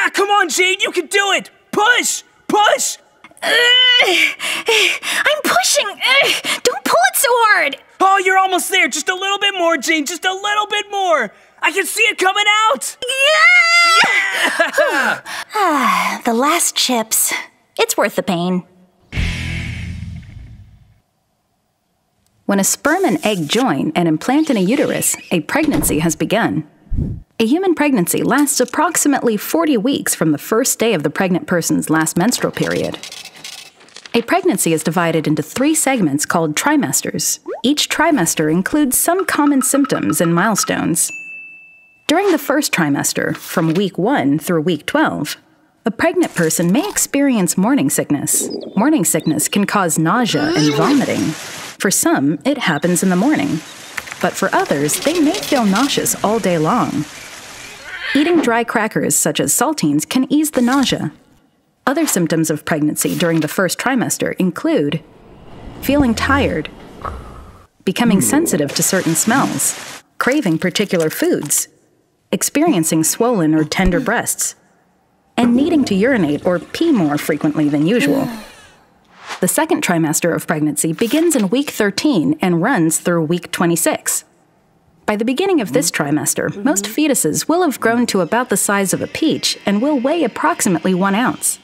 Yeah, come on, Jade, you can do it! Push! Push! I'm pushing. Ugh, don't pull it so hard. Oh, you're almost there. Just a little bit more, Jane. Just a little bit more. I can see it coming out. Yeah! Ah, the last chips. It's worth the pain. When a sperm and egg join and implant in a uterus, a pregnancy has begun. A human pregnancy lasts approximately 40 weeks from the first day of the pregnant person's last menstrual period. A pregnancy is divided into three segments called trimesters. Each trimester includes some common symptoms and milestones. During the first trimester, from week 1 through week 12, a pregnant person may experience morning sickness. Morning sickness can cause nausea and vomiting. For some, it happens in the morning. But for others, they may feel nauseous all day long. Eating dry crackers, such as saltines, can ease the nausea. Other symptoms of pregnancy during the first trimester include feeling tired, becoming sensitive to certain smells, craving particular foods, experiencing swollen or tender breasts, and needing to urinate or pee more frequently than usual. The second trimester of pregnancy begins in week 13 and runs through week 26. By the beginning of this mm-hmm. trimester, mm-hmm. most fetuses will have grown to about the size of a peach and will weigh approximately one ounce.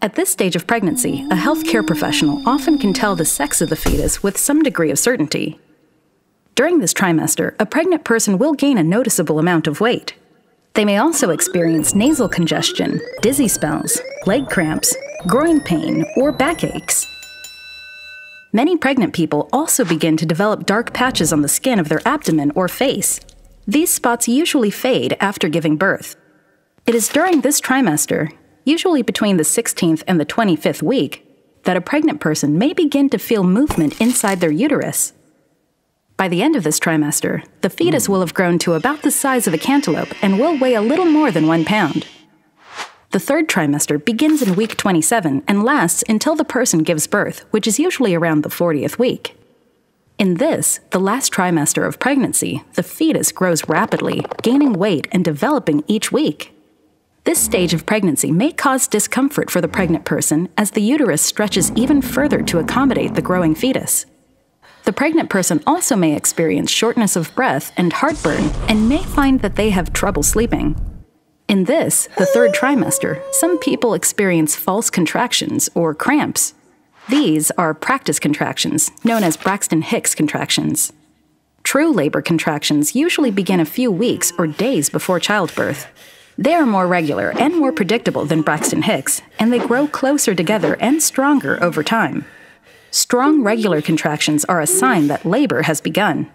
At this stage of pregnancy, a healthcare professional often can tell the sex of the fetus with some degree of certainty. During this trimester, a pregnant person will gain a noticeable amount of weight. They may also experience nasal congestion, dizzy spells, leg cramps, groin pain, or backaches. Many pregnant people also begin to develop dark patches on the skin of their abdomen or face. These spots usually fade after giving birth. It is during this trimester, usually between the 16th and the 25th week, that a pregnant person may begin to feel movement inside their uterus. By the end of this trimester, the fetus will have grown to about the size of a cantaloupe and will weigh a little more than one pound. The third trimester begins in week 27 and lasts until the person gives birth, which is usually around the 40th week. In this, the last trimester of pregnancy, the fetus grows rapidly, gaining weight and developing each week. This stage of pregnancy may cause discomfort for the pregnant person as the uterus stretches even further to accommodate the growing fetus. The pregnant person also may experience shortness of breath and heartburn and may find that they have trouble sleeping. In this, the third trimester, some people experience false contractions or cramps. These are practice contractions, known as Braxton Hicks contractions. True labor contractions usually begin a few weeks or days before childbirth. They are more regular and more predictable than Braxton Hicks, and they grow closer together and stronger over time. Strong regular contractions are a sign that labor has begun.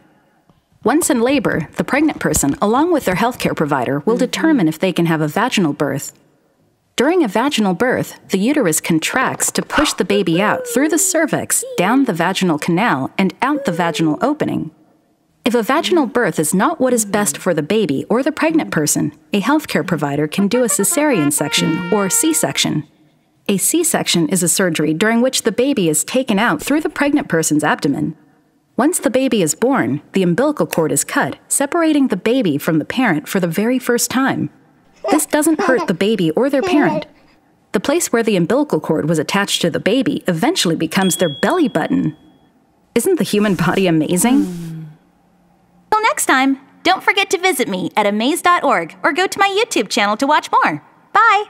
Once in labor, the pregnant person, along with their healthcare provider, will mm-hmm. determine if they can have a vaginal birth. During a vaginal birth, the uterus contracts to push the baby out through the cervix, down the vaginal canal, and out the vaginal opening. If a vaginal birth is not what is best for the baby or the pregnant person, a healthcare provider can do a cesarean section or C section. A C section is a surgery during which the baby is taken out through the pregnant person's abdomen. Once the baby is born, the umbilical cord is cut, separating the baby from the parent for the very first time. This doesn't hurt the baby or their parent. The place where the umbilical cord was attached to the baby eventually becomes their belly button. Isn't the human body amazing? Till next time, don't forget to visit me at amaze.org or go to my YouTube channel to watch more. Bye!